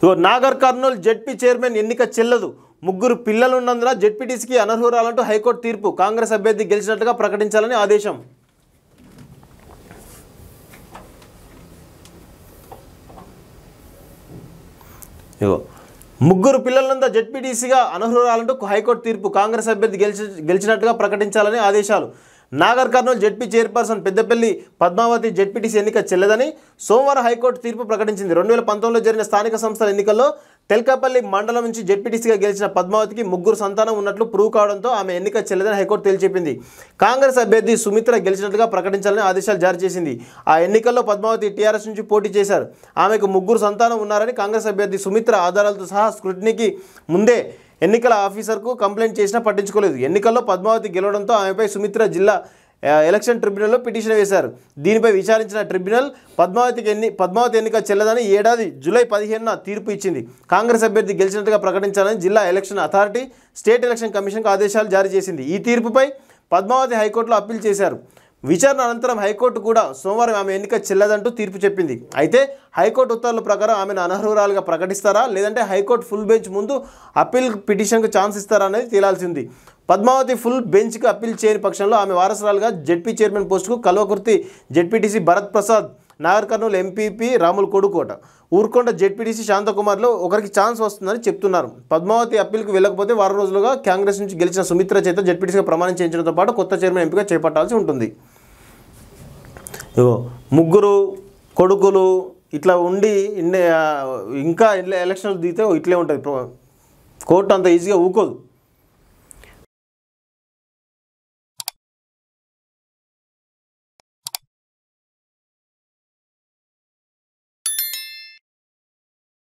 ఇగో Nagar Kurnool ZP chairman ఎన్నిక చెల్లదు. ముగ్గురు పిల్లలున్నందున జెడ్పీటీసీకి అనర్హురాలంటూ హైకోర్టు తీర్పు. కాంగ్రెస్ అభ్యర్థి గెలిచినట్టుగా ప్రకటించాలని ఆదేశం. ఇగో ముగ్గురు పిల్లలంతా జెడ్పీటీసీగా అనర్హురాలంటూ హైకోర్టు తీర్పు. కాంగ్రెస్ అభ్యర్థి గెలిచి గెలిచినట్టుగా ప్రకటించాలని ఆదేశాలు. Nagar Kurnool ZP chairperson Peddapalli Padmavathi ZPTC ఎన్నిక చెల్లదని సోమవారం హైకోర్టు తీర్పు ప్రకటించింది. రెండు వేల పంతొమ్మిదిలో జరిగిన స్థానిక సంస్థల ఎన్నికల్లో తెల్కాపల్లి మండలం నుంచి జెడ్పీటీసీగా గెలిచిన పద్మావతికి ముగ్గురు సంతానం ఉన్నట్లు ప్రూవ్ కావడంతో ఆమె ఎన్నిక చెల్లదని హైకోర్టు తేల్చెప్పింది. కాంగ్రెస్ అభ్యర్థి సుమిత్ర గెలిచినట్లుగా ప్రకటించాలని ఆదేశాలు జారీ చేసింది. ఆ ఎన్నికల్లో పద్మావతి టీఆర్ఎస్ నుంచి పోటీ చేశారు. ఆమెకు ముగ్గురు సంతానం ఉన్నారని కాంగ్రెస్ అభ్యర్థి సుమిత్ర ఆధారాలతో సహా స్క్రూటినీకి ముందే ఎన్నికల ఆఫీసర్కు కంప్లైంట్ చేసినా పట్టించుకోలేదు. ఎన్నికల్లో పద్మావతి గెలవడంతో ఆమెపై సుమిత్ర జిల్లా ఎలక్షన్ ట్రిబ్యునల్లో పిటిషన్ వేశారు. దీనిపై విచారించిన ట్రిబ్యునల్ పద్మావతికి ఎన్ని పద్మావతి ఎన్నిక చెల్లదని ఏడాది జూలై పదిహేనున తీర్పు ఇచ్చింది. కాంగ్రెస్ అభ్యర్థి గెలిచినట్టుగా ప్రకటించాలని జిల్లా ఎలక్షన్ అథారిటీ స్టేట్ ఎలక్షన్ కమిషన్కు ఆదేశాలు జారీ చేసింది. ఈ తీర్పుపై పద్మావతి హైకోర్టులో అప్పీల్ చేశారు. విచారణ అనంతరం హైకోర్టు కూడా సోమవారం ఆమె ఎన్నిక చెల్లదంటూ తీర్పు చెప్పింది. అయితే హైకోర్టు ఉత్తర్వుల ప్రకారం ఆమెను అనర్హురాలుగా ప్రకటిస్తారా? లేదంటే హైకోర్టు ఫుల్ బెంచ్ ముందు అప్పీల్ పిటిషన్కు ఛాన్స్ ఇస్తారా అనేది తేలాల్సింది పద్మావతి ఫుల్ బెంచ్కి అప్పీల్ చేయని పక్షంలో ఆమె వారసురాలుగా జెడ్పీ చైర్మన్ పోస్టుకు కల్వకుర్తి జెడ్పీటీసీ భరత్ ప్రసాద్ నాగర్ కర్నూలు ఎంపీపీ రాములు కొడుకోట. ఊరుకొండ జెడ్పీటీసీ శాంతకుమార్లో ఒకరికి ఛాన్స్ వస్తుందని చెప్తున్నారు. పద్మావతి అప్పీల్కి వెళ్ళకపోతే వారం రోజులుగా కాంగ్రెస్ నుంచి గెలిచిన సుమిత్ర చేత జెడ్పీటీసీగా ప్రమాణం చేయించడంతో పాటు కొత్త చైర్మన్ ఎంపిక చేపట్టాల్సి ఉంటుంది. ముగ్గురు కొడుకులు ఇట్లా ఉండి ఇన్ని, ఇంకా ఎలక్షన్లు దిగితే ఇట్లే ఉంటుంది. కోర్టు అంత ఈజీగా ఊకోదు.